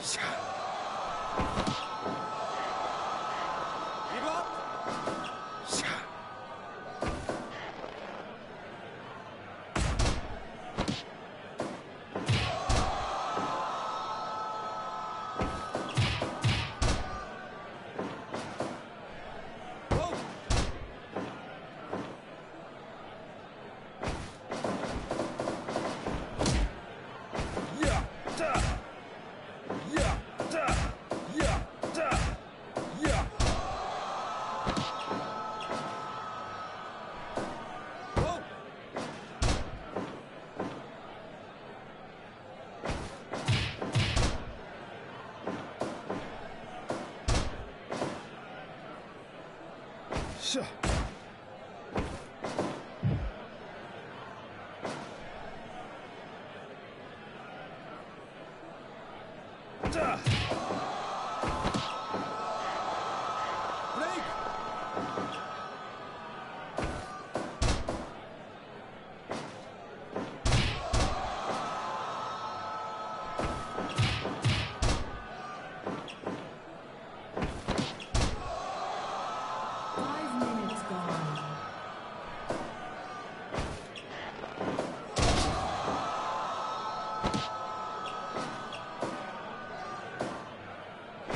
Give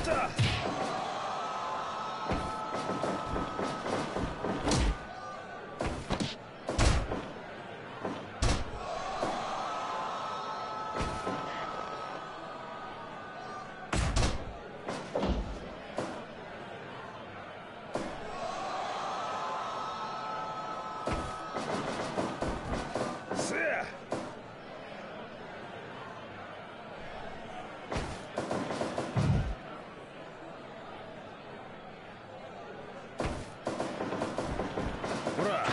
Water! Ура!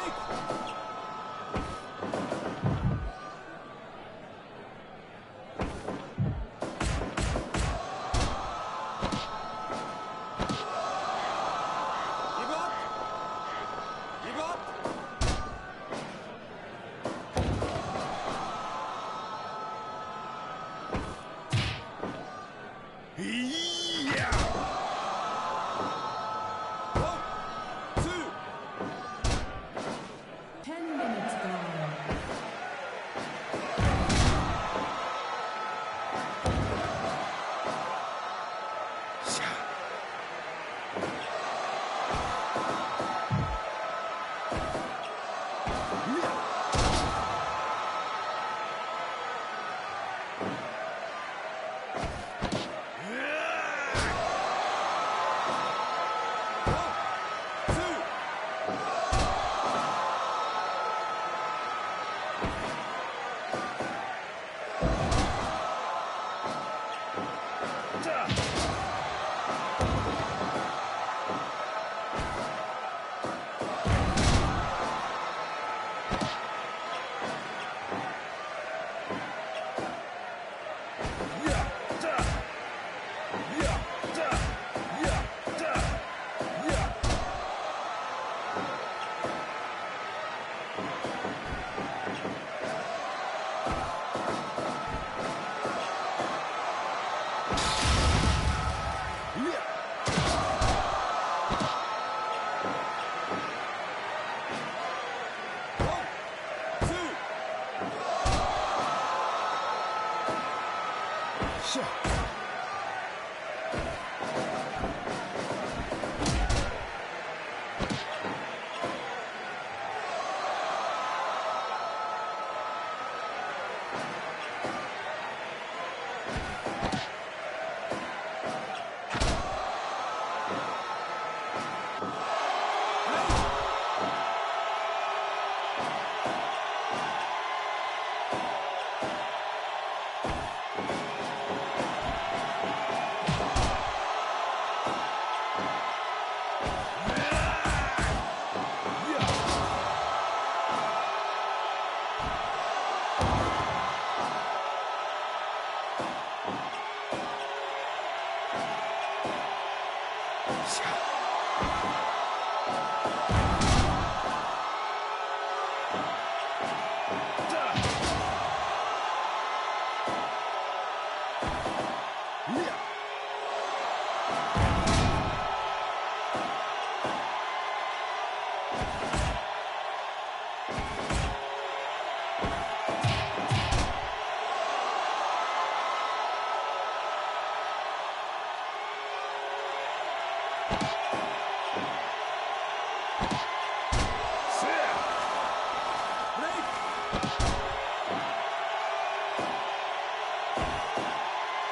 fake. 샷.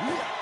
Yeah.